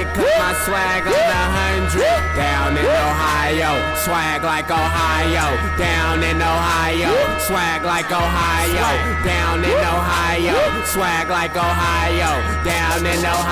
it, cut my swag on the hundred. Down in Ohio, swag like Ohio. Down in Ohio, swag like Ohio. Down in Ohio, swag like Ohio. Down in Ohio.